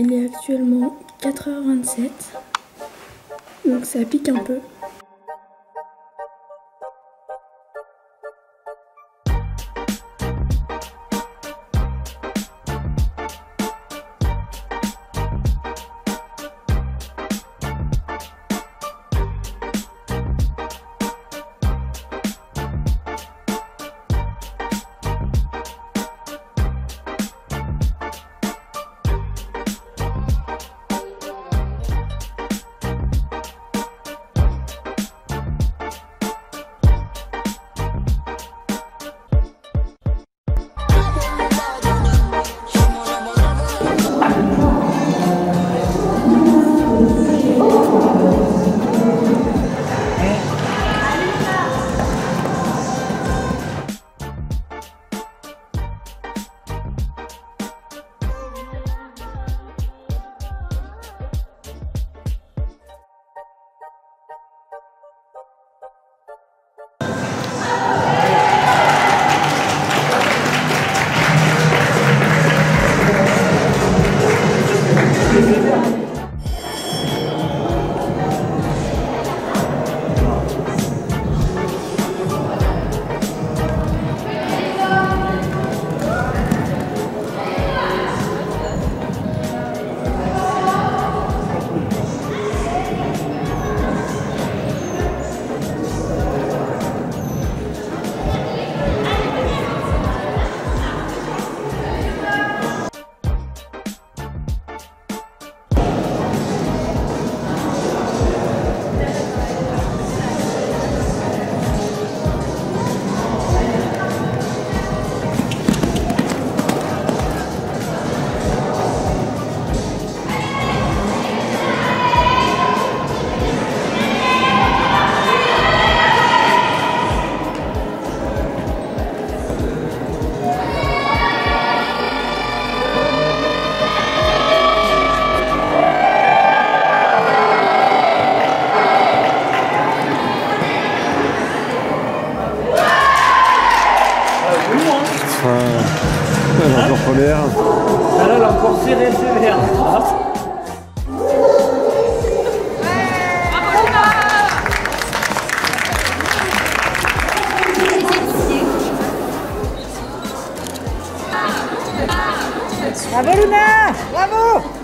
Il est actuellement 4h27, donc ça pique un peu. Elle encore première. Elle a encore serré sévère. Bravo Luna Bravo